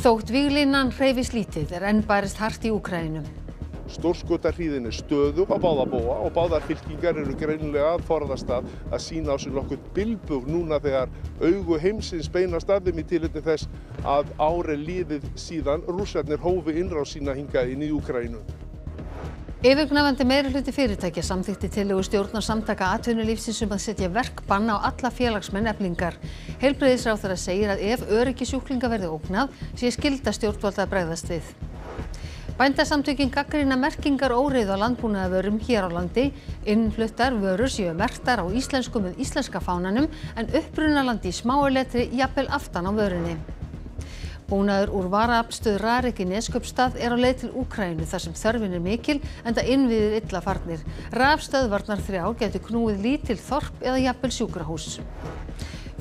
Þótt víglínan hreyfist lítið er enn barist hart í Úkrænum. Stórskotarhríðin er stöðug á báða bóa og báðar fylkingar eru greinilega að forðast að að sína á sig nokkuð bilbug núna þegar augu heimsins beinast að þeim í tilhætti þess að ári líðið síðan rússarnir hófi innráð sína hingað inn í Úkrænu. Yfirgnafandi meiri hluti fyrirtækja samþykti tillögu stjórnar samtaka atvinnulífsins um að setja verkbann á alla félagsmenn eflingar. Heilbreyðisráþara segir að ef öryggi sjúklinga verði ógnað sé skilda stjórnvalda að bregðast við. Bændasamtökin gaggrina merkingar óreið á landbúnaðavörum hér á landi. Innfluttar vörur séu merktar á íslensku með íslenska fánanum en upprunalandi í smáuletri jafnvel aftan á vörunni. Búnaður úr varaafstöð Rarik í Nesköpstað er á leið til Úkrænu þar sem þörfin er mikil en það innviðir illa farnir. Rafstöðvarnar þrjá getur knúið lítil þorp eða jafnvel sjúkrahús.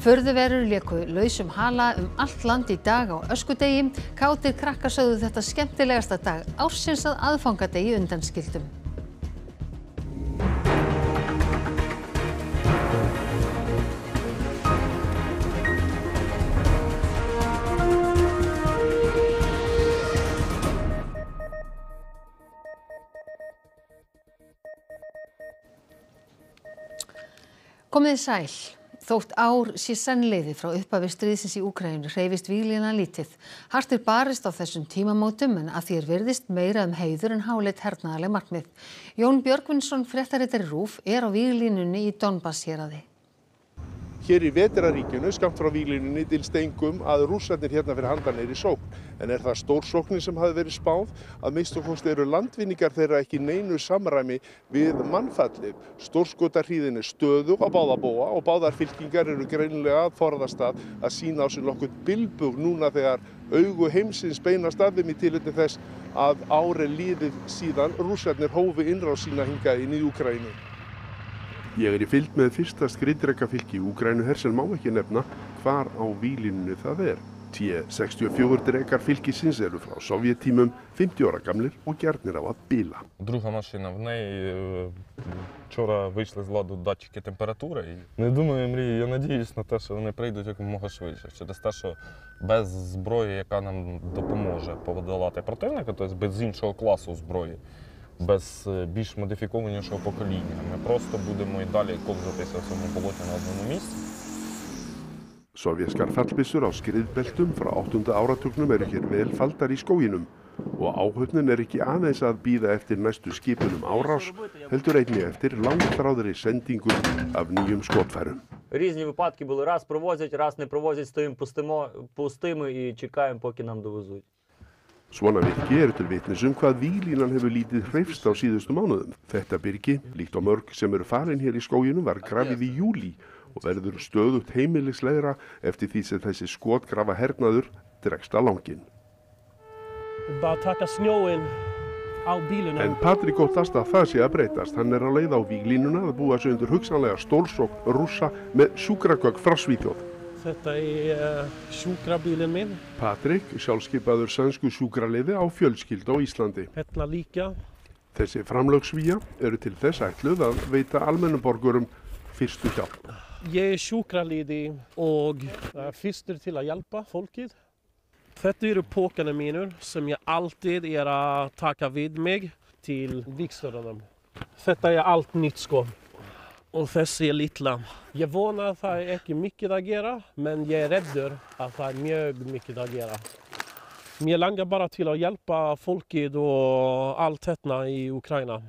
Förðuverur leku lausum hala um allt land í dag á öskudegi. Kátir krakkar sögðu þetta skemmtilegasta dag ársins að aðfangadegi undanskildum. Komið þið sæl. Þótt ár sé senn leiði frá upphafi stríðsins í Úkrænu hreyfist výlina lítið. Hart er barist á þessum tímamótum en að því er virðist meira um heiður en háleitt hernaðaleg markmið. Jón Björgvinsson, fréttaritari Rúf, er á výlinunni í Donbass hér að því. Hér í veteraríkjunu, skamt frá výlinunni, dylst engum að rússarnir hérna fyrir handan er í sókn. En er það stórsóknin sem hafi verið spáð? Að minnstu kosti eru landvinningar þeirra ekki neinu samræmi við mannfallið. Stórskotarhríðin er stöðug á báðabóa og báðar fylkingar eru greinilega að forðast að að sína á sig nokkuð bilbug núna þegar augu heimsins beinast að þeim í tilhætti þess að ári líðið síðan rússarnir hófi innráð sína hingað inn í Úkrænu. Ég er í fylgd með fyrsta skriðdrekafylki í Úgrænu her sem má ekki nefna hvar á výlinnu það er. T-64 drekar fylkisins eru frá sovjettímum 50 ára gamlir og gjarnir á að bila. Друга машина, в неї е, вчора вийшли з ладу датчики температури. І не думаю, мрію, я надіюсь на те, що вони прийдуть якомога швидше. Через те, що без зброї, яка нам допоможе подолати противника, тобто без іншого класу зброї, без е, більш модифікованішого покоління, ми просто будемо і далі ковзатися в цьому болоті на одному місці. Sovjaskar fallbissur á skriðbeltum frá 8. áratugnum eru hér vel faldar í skóginum og áhöfnin er ekki aðeins að býða eftir næstu skipunum árás, heldur einni eftir langþráðri sendingum af nýjum skotfærum. Різні випадки були. Раз провозять, раз не провозять, стоїмо пустимо, пустими і чекаємо, поки нам довезуть. Svona virki eru til vitnis um hvað výlínan hefur lítið hreifst á síðustu mánuðum. Þetta byrki, líkt á mörg sem eru farin hér í skóginum, var grafið í júli og verður stöðugt heimilislegra eftir því sem þessi skotgrafa hernaður dregst að langin. Bara taka snjóin á bílunum. En Patrik óttast að það sé að breytast. Hann er á leið á výlínuna að búa sig undir hugsanlega stólsókn rússa með sjúkragögg frá Svíþjóð. Þetta er uh, sjúkrabílinn minn. Patrik, sjálfskeipaður sænsku sjúkraliði á fjölskyld á Íslandi. Hérna líka. Þessi framlögsvíja eru til þess ætluð að veita almennum borgurum fyrstu hjálp. Ég er sjúkraliði og uh, fyrstur til að hjálpa fólkið. Þetta eru pókarna mínur sem ég alltid er að taka við mig til vikstörunum. Þetta er allt nýtt sko. Og þessi er litla. Ég vona að það er ekki mikið að gera, men ég er reddur að það er mjög mikið að gera. Mér langar bara til að hjálpa fólkið og allt þetta í Ukraina.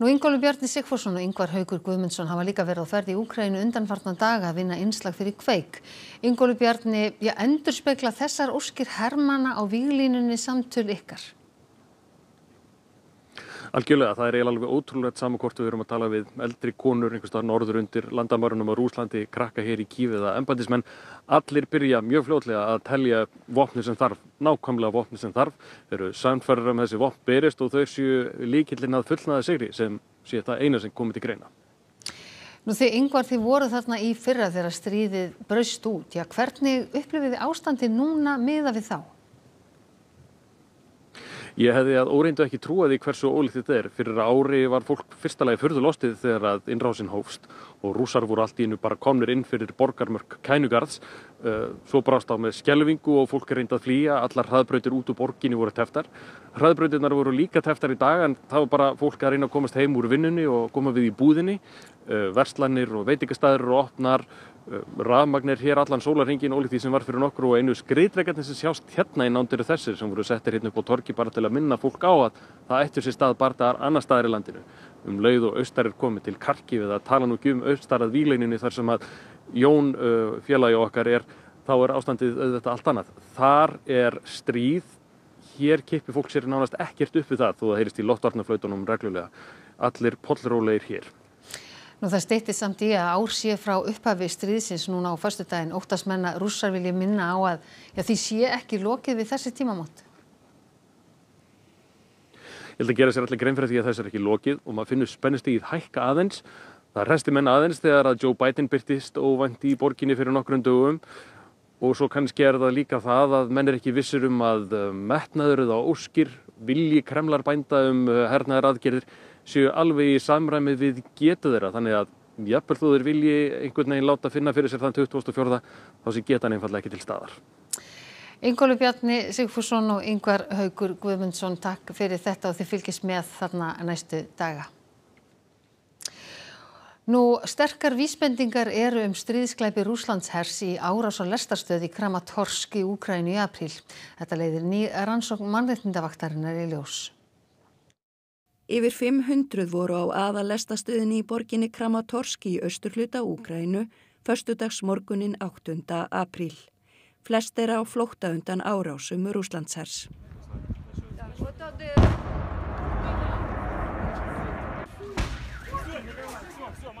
Nú Ingólu Bjarni Sigfússon og Ingvar Haugur Guðmundsson hafa líka verið á ferð í Úkrænu undanfarnan daga að vinna innslag fyrir kveik. Ingólu Bjarni, ég endur spekla þessar óskir hermana á výlínunni samtöl ykkar. Algjörlega, það er eiginlega alveg ótrúlega saman hvort við erum að tala við eldri konur einhvers staðar norður undir landamærunum á Rúslandi, krakka hér í Kífið eða embandismenn. Allir byrja mjög fljótlega að telja vopni sem þarf, nákvæmlega vopni sem þarf. Þeir eru samfærður um þessi vopn berist og þau séu líkillin að fullnaða sigri sem sé það eina sem komið til greina. Nú þið yngvar þið voru þarna í fyrra þegar stríðið braust út. Já, hvernig upplifið þið ástandi núna miða við þá? Ég hefði að óreindu ekki trúa því hversu ólíkt þetta er. Fyrir ári var fólk fyrsta lagi fyrðulostið þegar að innrásin hófst og rússar voru allt í innu bara komnir inn fyrir borgarmörk kænugarðs. Uh, svo brást á með skelvingu og fólk reyndi að flýja, allar hraðbrautir út úr borginni voru teftar. Hraðbrautirnar voru líka teftar í dag en það var bara fólk að reyna að komast heim úr vinnunni og koma við í búðinni. Uh, verslanir og veitingastæður eru opnar, uh, rafmagnir hér allan sólarhingin ólíkt því sem var fyrir nokkur og einu skriðdregarnir sem sjást hérna í nándiru þessir sem voru settir hérna upp á torki bara til að minna fólk á að það ættur sér stað bardaðar annar staðar í landinu. Um lauð og austar er komið til karki við að tala nú ekki um austar að výleininni þar sem að Jón uh, félagi okkar er, þá er ástandið auðvitað allt annað. Þar er stríð, hér kippir fólk sér nánast ekkert upp við það þó það heyrist í lottvarnaflautunum reglulega. Allir pollrólegir hér. Nú það steytist samt í að ár sé frá upphafi stríðsins núna á föstudaginn óttasmenn að rússar vilja minna á að já, því sé ekki lokið við þessi tímamót. Ég held að gera sér allir grein fyrir því að þessu er ekki lokið og maður finnur spennustíð hækka aðeins. Það resti menn aðeins þegar að Joe Biden byrtist óvænt í borginni fyrir nokkrum dögum og svo kannski er það líka það að menn er ekki vissir um að uh, metnaður eða óskir vilji kremlar bænda um uh, hernaðar aðgerðir séu alveg í samræmið við getu þeirra þannig að jafnvel þú þeir vilji einhvern veginn láta finna fyrir sér þann 2004 þá sé getan einfallega ekki til staðar. Ingólu Bjarni Sigfússon og Yngvar Haugur Guðmundsson takk fyrir þetta og þið fylgist með þarna næstu daga. Nú, sterkar vísbendingar eru um stríðsklæpi Rúslandshers í árás á lestarstöð í Kramatorsk í Úkrænu í apríl. Þetta leiðir ný rannsókn mannreitndavaktarinnar í ljós. Yfir 500 voru á aðalestastöðinni í borginni Kramatorsk í austurhluta Úkrænu, förstudags morgunin 8. apríl. Flest er á flótta undan árásum Rúslandshers.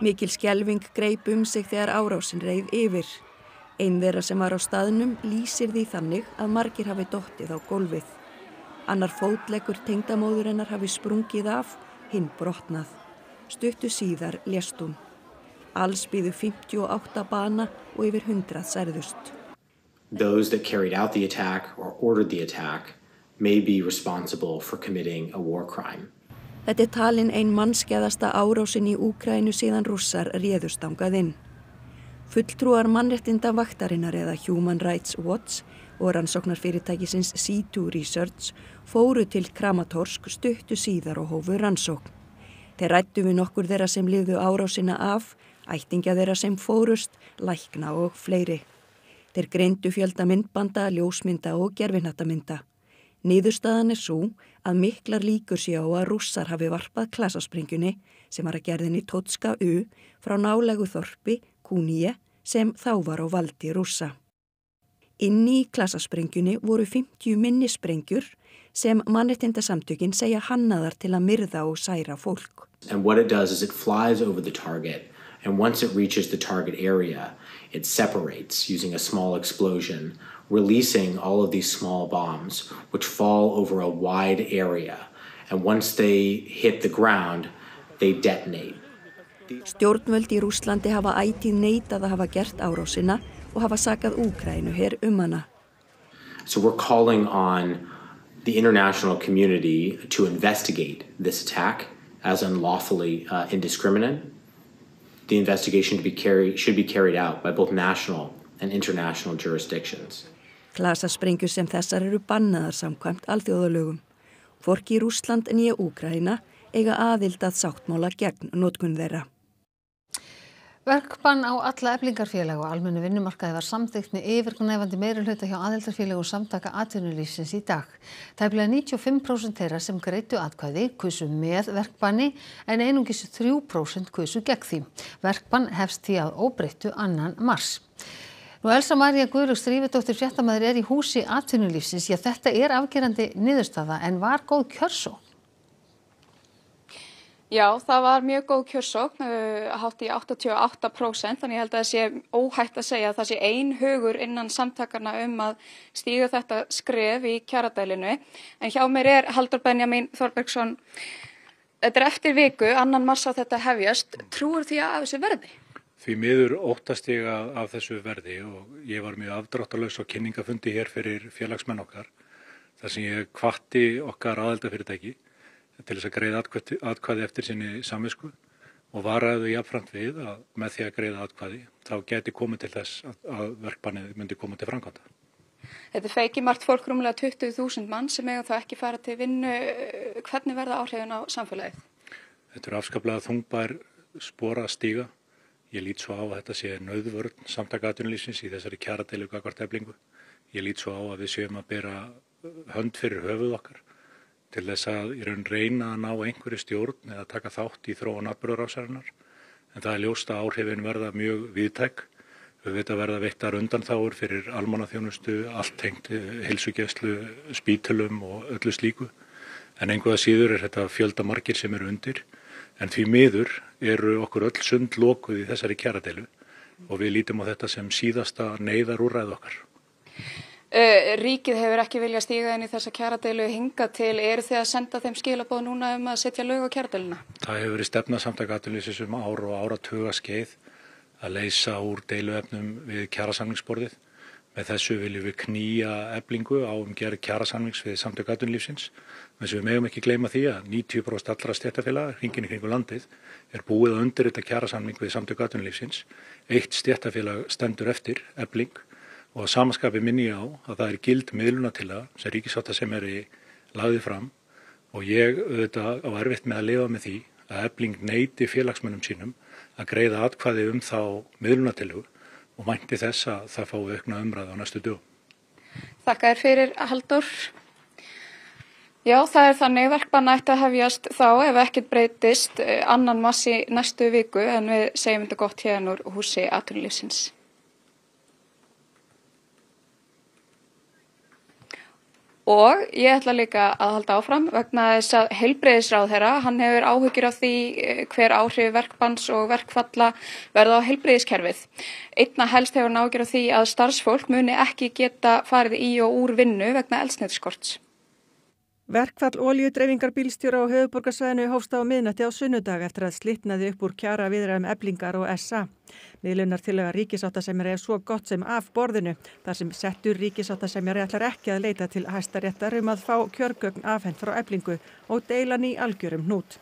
Mikil skjelving greip um sig þegar árásin reið yfir. Einn þeirra sem var á staðnum lýsir því þannig að margir hafi dottið á gólfið. Annar fótleggur tengdamóður hennar hafi sprungið af, hinn brotnað. Stuttu síðar lést hún. Alls býðu 58 bana og yfir 100 særðust. Those that carried out the attack or ordered the attack may be responsible for committing a war crime. Þetta er talin ein mannskeðasta árásin í Úkrænu síðan rússar réðustangað inn. Fulltrúar mannrettinda vaktarinnar eða Human Rights Watch og rannsóknarfyrirtækisins C2 Research fóru til Kramatorsk stuttu síðar og hófu rannsókn. Þeir rættu við nokkur þeirra sem lifðu árásina af, ættingja þeirra sem fórust, lækna og fleiri. Þeir greindu fjölda myndbanda, ljósmynda og gerfinhattamynda. Niðurstaðan er svo að miklar líkur sé á að rússar hafi varpað klasasprengjunni sem var að gerðinni Tótska U frá nálegu þorpi Kúníe sem þá var á valdi rússa. Inni í klasasprengjunni voru 50 minnisprengjur sem mannettindasamtökin segja hannaðar til að myrða og særa fólk. And what it does is it flies over the target and once it reaches the target area it separates using a small explosion releasing all of these small bombs which fall over a wide area and once they hit the ground they detonate. Stjórnvöld í Rúslandi hafa ætið neitað að hafa gert árásina og hafa sakað Úkrænu hér um hana. So we're calling on the international community to investigate this attack as unlawfully uh, indiscriminate. The investigation to be carry, should be carried out by both national and international jurisdictions. Klasasprengjur sem þessar eru bannaðar samkvæmt alþjóðalögum. Forki Rúsland nýja Úkræna eiga aðild að sáttmála gegn nótkunn þeirra. Verkbann á alla eflingarfélag og almennu vinnumarkaði var samþykkt með yfirgnæfandi meiri hluta hjá aðildarfélagum samtaka atvinnulífsins í dag. Bleið 95% þeirra sem greitu atkvæði kusu með verkbanni en einungis 3% kusu gegn því. Verkbann hefst því að óbreyttu annan mars. Nú Elsa Maria Guðlug Strífudóttir fréttamaður er í húsi atvinnulífsins. Já, þetta er afgerandi niðurstaða en var góð kjörsó? Já, það var mjög góð kjörsókn, uh, hátt í 88%, þannig ég held að það sé óhætt að segja að það sé ein hugur innan samtakarna um að stíga þetta skref í kjaradælinu. En hjá mér er Haldur Benjamin Þorbergsson, þetta er eftir viku, annan massa þetta hefjast, trúur því að þessu verði? Því miður óttast ég af þessu verði og ég var mjög afdráttalös á kynningafundi hér fyrir félagsmenn okkar þar sem ég kvatti okkar aðeldafyrirtæki til þess að greiða atkvæði, atkvæði eftir sinni samvisku og varaðu jáfnframt við að með því að greiða atkvæði þá geti komið til þess að, að verkbannið myndi koma til framkvæmda. Þetta feiki margt fólk rúmlega 20.000 mann sem eiga þá ekki fara til vinnu. Hvernig verða áhrifin á samfélagið? Þetta er afskaplega þungbær spora stíga. Ég lít svo á að þetta sé nöðvörn samtakatunlýsins í þessari kjaradeilu gagvart eflingu. Ég lít svo á að við séum að bera hönd fyrir höfuð okkar til þess að í raun reyna að ná einhverju stjórn eða taka þátt í þróun atbyrðarásarinnar. En það er ljósta áhrifin verða mjög viðtæk. Við veitum að verða veittar undanþáur fyrir almannaþjónustu, allt tengt heilsugjæslu, spítulum og öllu slíku. En einhverja síður er þetta fjölda margir sem eru undir. En því miður eru okkur öll sund lokuð í þessari kjaradeilu og við lítum á þetta sem síðasta neyðar úrræð okkar. Uh, ríkið hefur ekki viljað stíga inn í þessa kjaradeilu hinga til. Eru þið að senda þeim skilabóð núna um að setja lög á kjaradeiluna? Það hefur verið stefna samtakatunlýsis um ára og ára tuga skeið að leysa úr deiluefnum við kjarasamlingsborðið. Með þessu viljum við knýja eblingu á um gerð kjarasamlings við samtakatunlýfsins. Þess að við megum ekki gleyma því að 90% allra stjættafélag, hringin kringu landið, er búið að undir þetta kjarasamling við samtakatunlýfsins. Eitt stjættafélag stendur eftir, ebling, og samaskapi minni á að það er gild miðlunatilega sem ríkisáta sem er í lagðið fram og ég auðvitað á erfitt með að lifa með því að ebling neyti félagsmönnum sínum að greiða atkvæði um þá miðlunatilugu og mænti þess að það fái aukna umræð á næstu dögum. Þakka þér fyrir Haldur. Já, það er þannig verkbanna ætti að hefjast þá ef ekkert breytist annan massi næstu viku en við segjum þetta gott hérna úr húsi aðtunlýfsins. Og ég ætla líka að halda áfram vegna þess að heilbreyðisráð þeirra, hann hefur áhugir af því hver áhrif verkbanns og verkfalla verða á heilbreyðiskerfið. Einna helst hefur hann áhugir af því að starfsfólk muni ekki geta farið í og úr vinnu vegna elsneiðskorts. Verkfall oljudreifingar bílstjóra á höfuborgarsvæðinu hófst á miðnætti á sunnudag eftir að slitnaði upp úr kjara viðræðum eblingar og SA. Miðlunar til að ríkisáttasemjari er svo gott sem af borðinu þar sem settur ríkisáttasemjari ætlar ekki að leita til hæstaréttar um að fá kjörgögn afhent frá eblingu og deilan í algjörum hnút.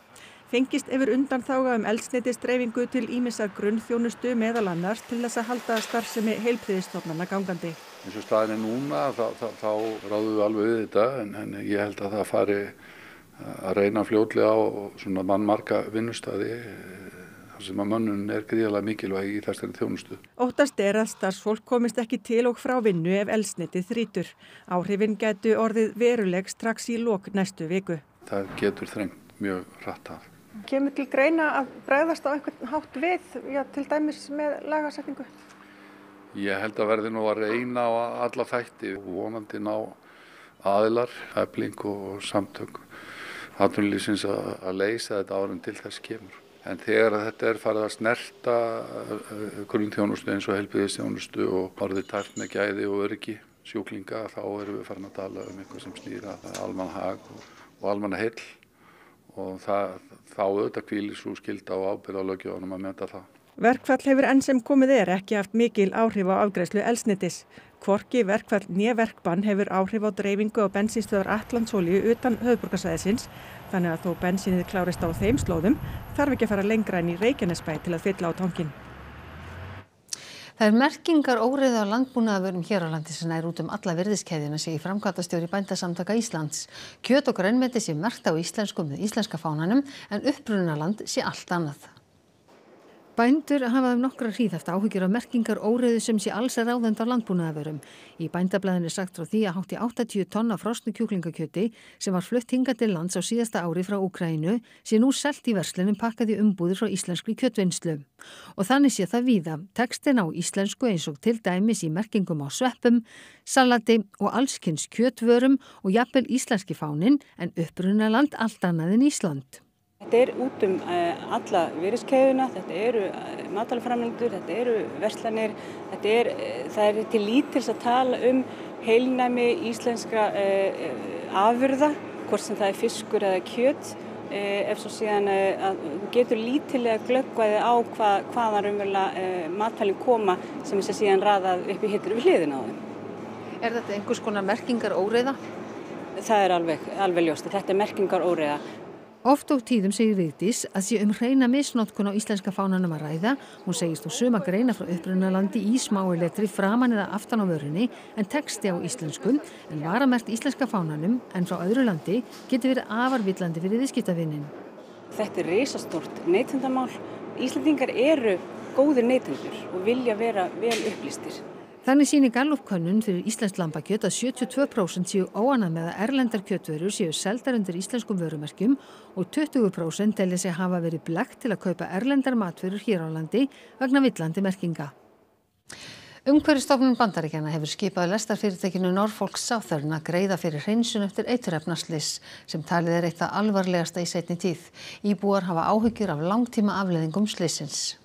Fengist yfir undan þága um eldsneitistreifingu til ímissar grunnþjónustu meðal annars til þess að halda starfsemi heilpriðistofnana gangandi. Eins og staðin er núna þá, þá, þá ráðum við alveg við þetta en, en ég held að það fari að reyna fljótlega á svona mannmarka vinnustadi þar sem að mönnun er gríðarlega mikilvæg í þessari þjónustu. Óttast er að starfsfólk komist ekki til og frá vinnu ef eldsneitið þrítur. Áhrifin getu orðið veruleg strax í lok næstu viku. Það getur þrengt mjög rætt af. Kemur til greina að bregðast á einhvern hátt við, já, til dæmis með lagasetningu? Ég held að verði nú að reyna á alla þætti og vonandi ná aðilar, efling og samtök hattunlýsins að leysa þetta árum til þess kemur. En þegar þetta er farið að snerta grunnþjónustu eins og helbiðistjónustu og orðið tært með gæði og öryggi sjúklinga þá erum við farin að tala um eitthvað sem snýra almanna hag og, og almanna heill og það, þá auðvitað kvílir svo skilda og ábyrða á lögjóðanum að meta það. Verkfall hefur enn sem komið er ekki haft mikil áhrif á afgræslu elsnitis. Kvorki verkfall nýja verkbann hefur áhrif á dreifingu á bensinstöðar Allandsólju utan höfburgarsæðisins þannig að þó bensinnið klárist á þeim slóðum þarf ekki að fara lengra en í Reykjanesbæ til að fylla á tankin. Það er merkingar óriða á landbúnaðavörum hér á landi sem nær út um alla virðiskeðina sé í framkvæmtastjóri bændasamtaka Íslands. Kjöt og grænmeti sé mert á íslensku með íslenska fánanum en upprunaland sé allt annað. Bændur hafa um nokkra hríð haft áhyggjur af merkingar óriðu sem sé alls er ráðend á landbúnaðavörum. Í bændablaðinu er sagt frá því að hátti 80 tonna frosnu kjúklingakjöti sem var flutt hingað til lands á síðasta ári frá Úkrænu sé nú selt í verslunum pakkað í umbúðir frá íslenskri kjötvinnslu. Og þannig sé það víða. Tekstin á íslensku eins og til dæmis í merkingum á sveppum, salati og allskynns kjötvörum og jafnvel íslenski fánin en upprunaland allt annað en Ísland. Þetta er út um alla virðiskeðuna, þetta eru matalaframlendur, þetta eru verslanir, þetta er, það er til lítils að tala um heilnæmi íslenska afurða, hvort sem það er fiskur eða kjöt, ef svo síðan að getur lítilega glöggvaði á hvað, hvaðan raunverulega matalinn koma sem þess að síðan raðað upp í hittur við hliðina á þeim. Er þetta einhvers konar merkingar óreiða? það er alveg, alveg ljóst. Þetta er merkingar óriða. Oft og tíðum segir Vigdís að sé um hreina misnotkun á íslenska fánanum að ræða. Hún segist þú suma greina frá upprunalandi í smái letri framan eða aftan á vörunni en texti á íslenskum en varamert íslenska fánanum en frá öðru landi getur verið afarvillandi fyrir viðskiptavinnin. Þetta er reysastort neytendamál. Íslandingar eru góðir neytendur og vilja vera vel upplýstir. Þannig sýnir Gallup-könnun fyrir Íslands lambakjöt að 72% séu óanað með að erlendar kjötverur séu seldar undir íslenskum vörumerkjum og 20% telja sig hafa verið blekt til að kaupa erlendar matverur hér á landi vegna villandi merkinga. Umhverfistofnun bandaríkjana hefur skipað lestarfyrirtekinu Norfolk Southern að greiða fyrir hreinsun eftir eiturefnaslis sem talið er eitt að alvarlegasta í setni tíð. Íbúar hafa áhyggjur af langtíma afleðingum slisins.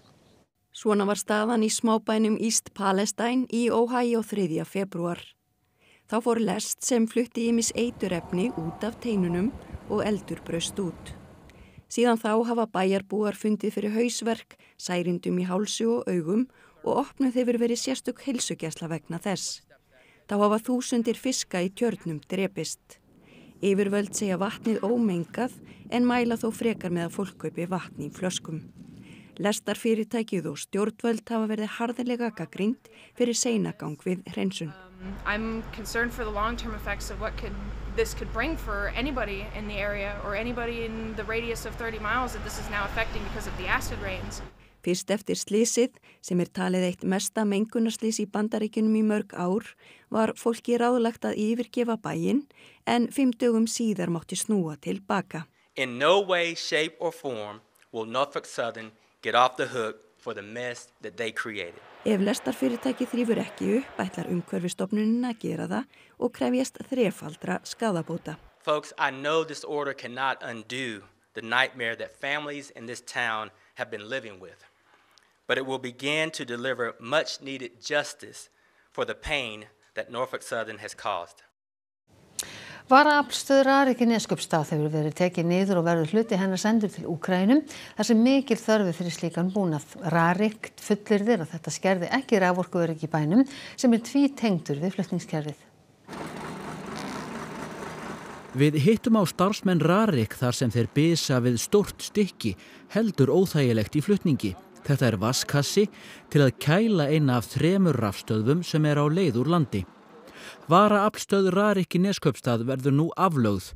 Svona var staðan í smábænum East Palestine í Ohio 3. februar. Þá fór lest sem flutti í mis eiturefni út af teinunum og eldur braust út. Síðan þá hafa bæjarbúar fundið fyrir hausverk, særindum í hálsu og augum og opnuð hefur verið sérstök heilsugjæsla vegna þess. Þá hafa þúsundir fiska í tjörnum drepist. Yfirvöld segja vatnið ómengað en mæla þó frekar með að fólk kaupi vatni í flöskum. Lestarfyrirtækið og stjórnvöld hafa verið harðilega gaggrínt fyrir seinagang við hreinsun. Um, I'm concerned for the long-term effects of what could, this could bring for anybody in the area or anybody in the radius of 30 miles that this is now affecting because of the acid rains. Fyrst eftir slísið, sem er talið eitt mesta mengunarslís í bandaríkunum í mörg ár, var fólki ráðlagt að yfirgefa bæin en fimm dögum síðar mátti snúa til baka. In no way, shape or form will Norfolk Southern get off the hook for the mess that they created. Ef lestarfyrirtæki þrýfur ekki upp, ætlar umhverfistofnunin að gera það og krefjast þrefaldra skadabóta. Folks, I know this order cannot undo the nightmare that families in this town have been living with, but it will begin to deliver much needed justice for the pain that Norfolk Southern has caused. Varaaflstöð Rarik í Neskjöpstað hefur verið tekið niður og verður hluti hennar sendur til Úkrænum þar sem mikil þörfi fyrir slíkan búnað. Rarik fullir þér að þetta skerði ekki raforkuverið í bænum sem er tví tengdur við flutningskerfið. Við hittum á starfsmenn Rarik þar sem þeir bisa við stort stykki heldur óþægilegt í flutningi. Þetta er vaskassi til að kæla eina af þremur rafstöðum sem er á leið úr landi. Varaaflstöð Rarik í Nesköpstað verður nú aflögð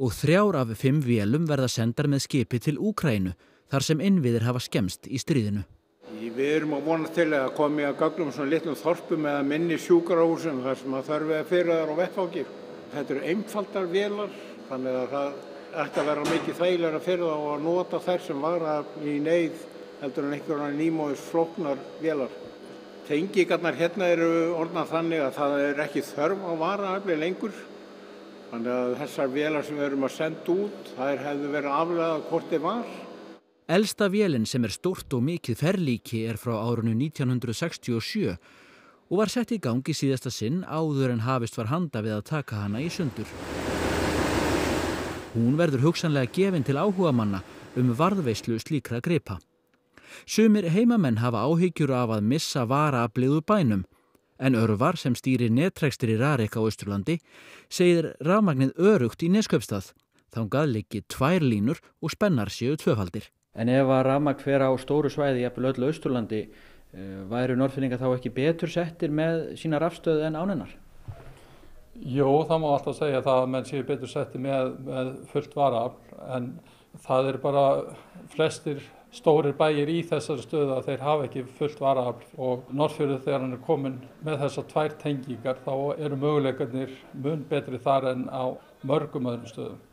og þrjár af fimm vélum verða sendar með skipi til Úkrænu þar sem innviðir hafa skemst í stríðinu. Við erum að vona til að komi að gagnum svona litlum þorpum eða minni sjúkarahúsum þar sem að þarf að fyrir þar á vettfáki. Þetta eru einfaldar vélar þannig að það ætti að vera mikið þægilega fyrir þá að nota þær sem vara í neyð heldur en einhverjana nýmóðis floknar vélar. Tengingarnar hérna eru orðnað þannig að það er ekki þörf á varaafli lengur. Þannig að þessar vélar sem við erum að senda út, það hefðu verið aflegað hvort þið var. Elsta vélinn sem er stort og mikið ferlíki er frá árunnu 1967 og var sett í gangi síðasta sinn áður en hafist var handa við að taka hana í sundur. Hún verður hugsanlega gefin til áhuga manna um varðveislu slíkra gripa. Sumir heimamenn hafa áhyggjur af að missa varaafliðu bænum en örvar sem stýrir netrekstir í Rarik á Östurlandi segir rafmagnið örugt í Nesköpstað. Þá gaðleiki tvær línur og spennar séu tvöfaldir. En ef að rafmagn fer á stóru svæði jafnvel öllu Östurlandi eh, væru norðfinninga þá ekki betur settir með sína rafstöð en ánennar? Jó, það má alltaf segja það að menn séu betur settir með, með fullt varaafl en það er bara flestir stórir bæir í þessari stöðu að þeir hafa ekki fullt varaafl og Norrfjörður þegar hann er komin með þessar tvær tengingar þá eru möguleikarnir mun betri þar en á mörgum öðrum stöðum.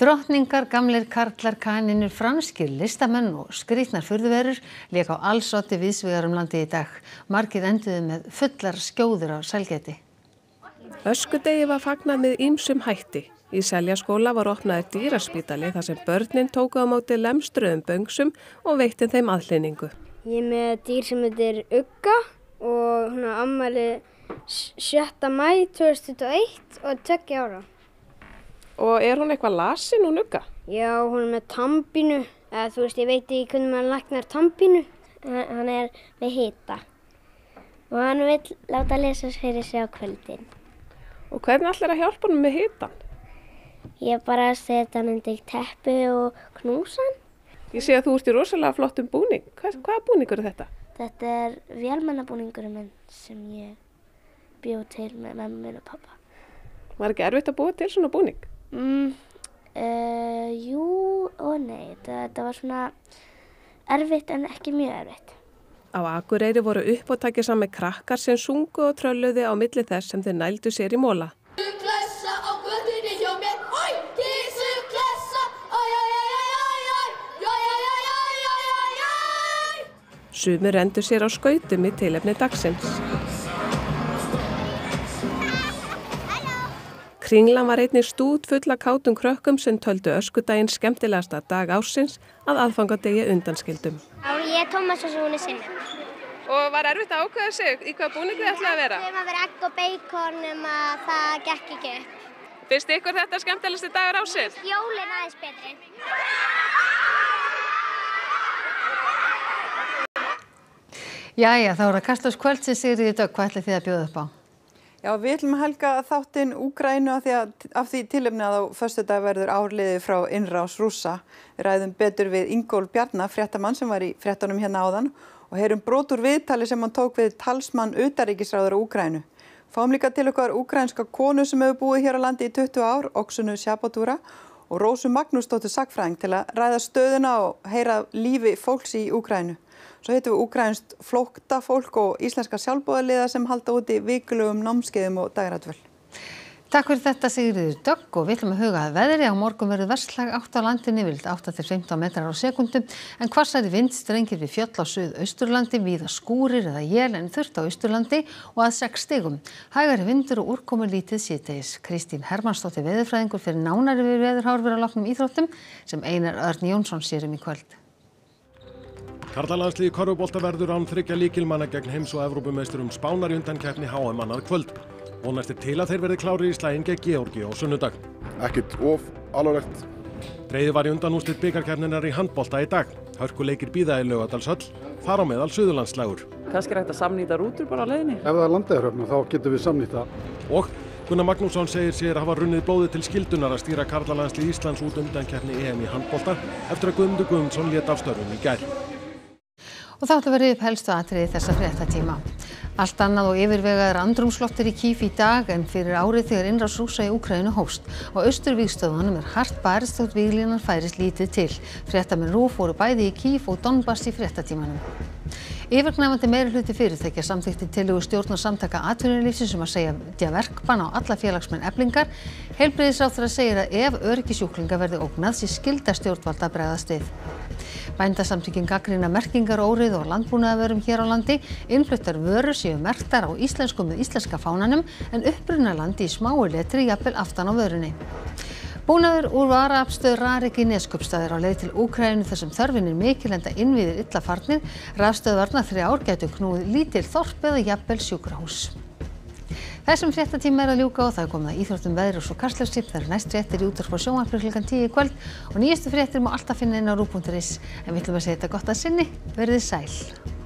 Drottningar, gamlir karlar, kaninur, franskir, listamenn og skrítnar fyrðuverur leika á allsotti viðsvegar um landi í dag. Markið enduði með fullar skjóður á selgeti. Öskudegi var fagnað með ýmsum hætti. Í seljaskóla var opnaðið dýraspítali þar sem börnin tóku á móti lemstruðum böngsum og veittin þeim aðlýningu. Ég er með dýr sem heitir Ugga og hún er ammali 7. mæ 2021 og 20 ára. Og er hún eitthvað lasin hún Ugga? Já, hún er með tampinu. Eða, þú veist, ég veit ekki hvernig maður lagnar tampinu. Hann er með hita og hann vil láta lesa fyrir sig á kvöldin. Og hvernig allir að hjálpa hann með hitan? Ég bara setja hann undir teppi og knúsa hann. Ég sé að þú ert í rosalega flottum búning. Hvað, hvaða búningur er þetta? Þetta er vélmennabúningurinn minn sem ég bjóð til með mömmu minn og pappa. Var ekki erfitt að búa til svona búning? Mm, uh, jú og nei, þetta, þetta var svona erfitt en ekki mjög erfitt. Á Akureyri voru uppóttækja sami krakkar sem sungu og trölluði á milli þess sem þeir nældu sér í móla. Sumur endur sér á skautum í tilefni dagsins. Kringlan var einnig stút fulla kátum krökkum sem töldu öskudaginn skemmtilegasta dag ásins að aðfangadegi undanskildum. Já, ég er Tómas og Súni sinni. Og var erfitt að ákveða sig í hvaða búningu þið ætlaði að vera? Við erum að vera egg og bacon um að það gekk ekki upp. Finnst ykkur þetta skemmtilegasti dagur ársins? Jólin aðeins betri. Jæja, þá er það Kastljós kvöldsins Sigriði Dögg, hvað ætlið þið að bjóða upp á? Já, við ætlum að helga þáttinn Úgrænu af því, því tilefni að á förstu dag verður árliði frá innrás rúsa. Við ræðum betur við Ingól Bjarnar, fréttamann sem var í fréttanum hérna áðan og heyrum brotur viðtali sem hann tók við talsmann utaríkisráður á Úgrænu. Fáum líka til okkar úgrænska konu sem hefur búið hér á landi í 20 ár, Oksunu Sjabotúra og Rósu Magnúsdóttur Sackfræðing til að ræða stöðuna og heyra lífi fólks í Úgrænu. Svo heitum við úgrænst flókta fólk og íslenska sjálfbóðaliða sem halda úti vikulugum námskeiðum og dagrætvöld. Takk fyrir þetta Sigriður Dögg og við ætlum að huga að veðri á morgun verður verslag 8 á landinni vild 8-15 metrar á sekundum en hvarsari vindstrengir við fjöll á suð-austurlandi víða skúrir eða jél en þurft á austurlandi og að 6 stigum. Hægari vindur og úrkomi lítið síðtegis. Kristín Hermannsdóttir veðurfræðingur fyrir nánari við veðurhárfur á loknum íþróttum sem Einar Örn Jónsson sér um í kvöld. Karlalandsliði Korfubólta verður án þryggja líkilmanna gegn heims- og Evrópumeisturum Spánar í undan keppni HM annað kvöld. Vonast er til að þeir verði klári í slægin gegn Georgi á sunnudag. Ekkert of alvarlegt. Dreiði var í undan úslit byggarkeppninar í handbólta í dag. Hörkuleikir býða í laugadalshöll, þar á meðal Suðurlandslægur. Kannski er hægt að samnýta rútur bara á leiðinni. Ef það er landegaröfnum þá getum við samnýta. Og Gunnar Magnússon segir sér hafa runnið blóði til skildunar að stýra karlalandslið Íslands út undan keppni EM í handbólta eftir að Guðmundur Guðmundsson lét af störfum í gær. Og þá ætlum við upp helstu atriði þessa fréttatíma. Allt annað og yfirvegaður andrumslottir í Kíf í dag en fyrir árið þegar innrás rúsa í Úkrænu hóst. Og austurvíkstöðunum er hart barist þótt víglínan færist lítið til. Fréttamenn Rúf voru bæði í Kíf og Donbass í fréttatímanum. Yfirgnæfandi meiri hluti fyrirtækja samþykti tillögu stjórn og samtaka atvinnulífsins um að segja verkbann á alla félagsmenn eblingar. Heilbreyðisráþra segir að ef öryggisjúklinga verði ógnað sé skilda stjórnvalda að bregðast við. Bændasamtökin gaggrina merkingar órið og landbúnaðavörum hér á landi. Innfluttar vörur séu merktar á íslensku með íslenska fánanum en upprunalandi í smáu letri jafnvel aftan á vörunni. Búnaður úr varaafstöð Rarik í Neskupstaðir á leið til Úkrænu þar sem þörfin er mikil enda innviðir illa farnir. Rafstöðvarna þrjár gætu knúið lítil þorp eða jafnvel sjúkrahús. Þessum fréttatíma er að ljúka og það er komið að íþróttum veðri og svo kastljóðsip. Það er næst fréttir í útvarp og sjónvarpur klukkan 10 í kvöld og nýjastu fréttir má alltaf finna inn á rú.is. En við ætlum að segja þetta gott að sinni. Verðið sæl.